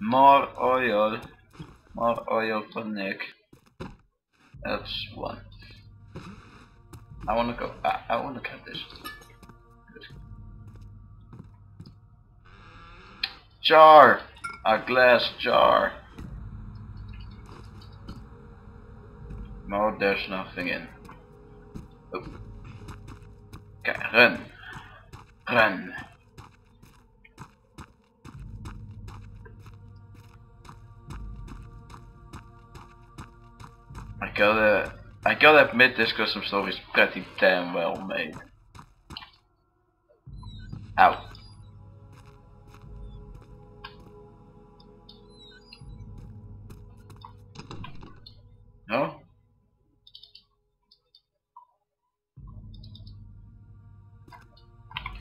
More oil. More oil for Nick. That's one. I wanna go. I, I wanna get this. Good. Jar! A glass jar. No, there's nothing in. Okay, run. Run. Gotta, I gotta admit this custom story is pretty damn well made. Ow. No?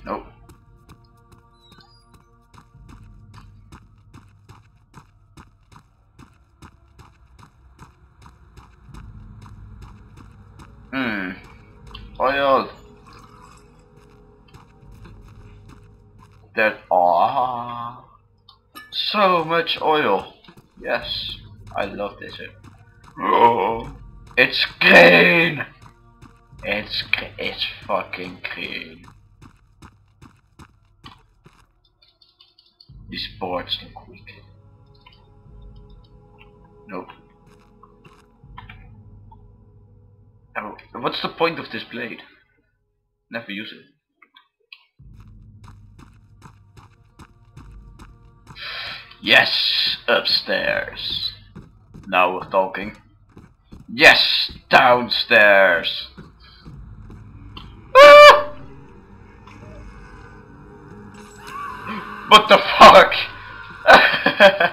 Nope. Oil. That ah, so much oil. Yes, I love this. Oh, it's green. It's it's fucking green. These boards look weak. Nope. What's the point of this blade? Never use it. Yes, upstairs. Now we're talking. Yes, downstairs. Ah! What the fuck?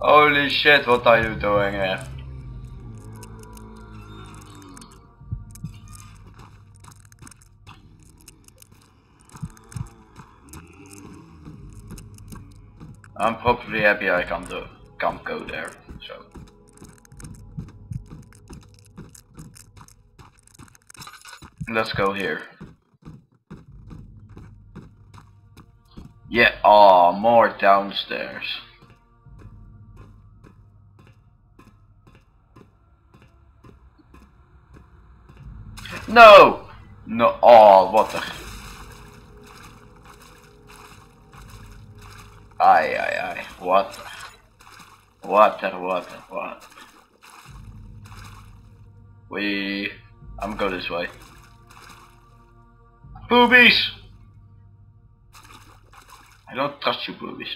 Holy shit, what are you doing here? I'm probably happy I can't do can't go there, so let's go here. Yeah, oh more downstairs. No! No, oh, what the... Ai, ai, ai, what? Water, water, water. We... I'm going this way. Boobies! I don't trust you, boobies.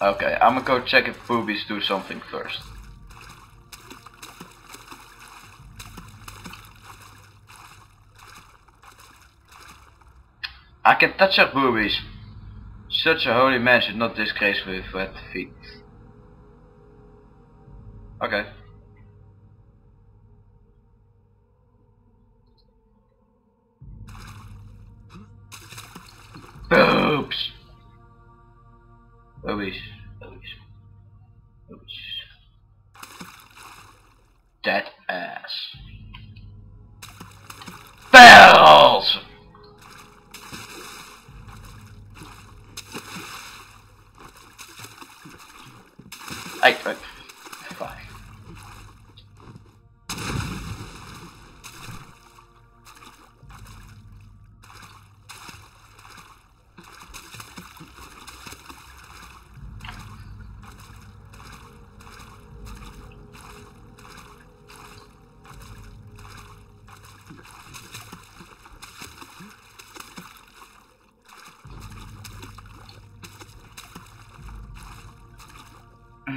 Okay, I'm gonna go check if boobies do something first. I can touch her boobies. Such a holy man should not disgrace with wet feet. Okay. Boobies. Boobies. Boobies. That ass. Bells! Hey, right. Fuck.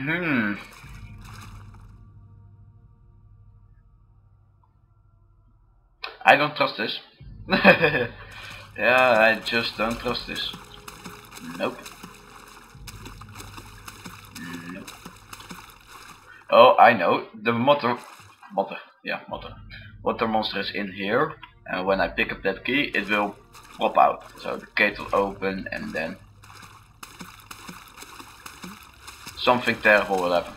Hmm. I don't trust this. yeah, I just don't trust this. Nope. Nope. Oh, I know. The motor, motor, yeah, motor. Water monster is in here, and when I pick up that key, it will pop out. So the gate will open, and then something terrible will happen.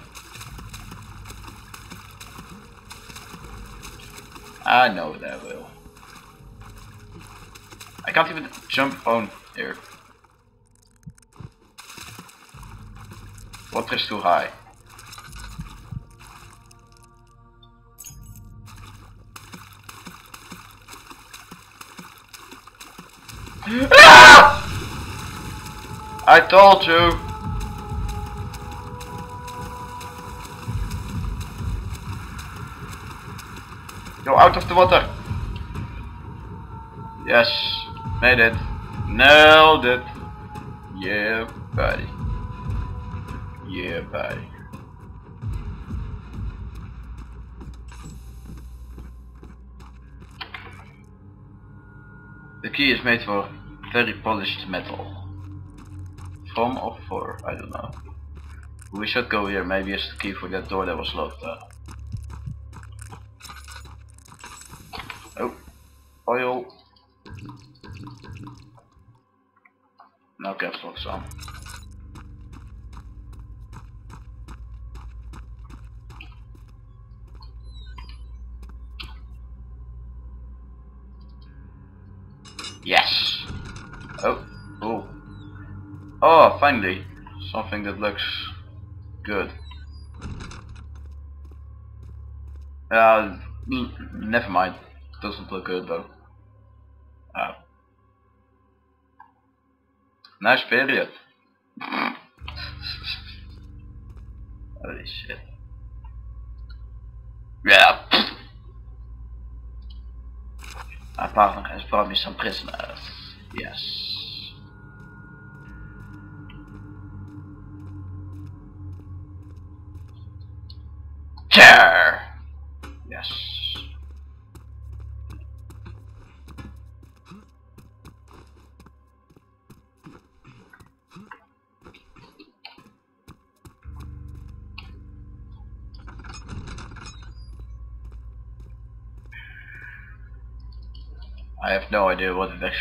I know that will. I can't even jump on here. Water is too high. Ah! I told you. Go out of the water. Yes, made it. Nailed it. Yeah, buddy. Yeah, buddy. The key is made for very polished metal. From or for, I don't know. We should go here, maybe it's the key for that door that was locked. Oh, oil. No caps lock some. Yes. Oh, oh. Oh, finally. Something that looks good. Uh, never mind. Doesn't look good though. Oh. Nice period. Holy shit. Yeah. Our partner has brought me some prisoners. Yes. I have no idea what it actually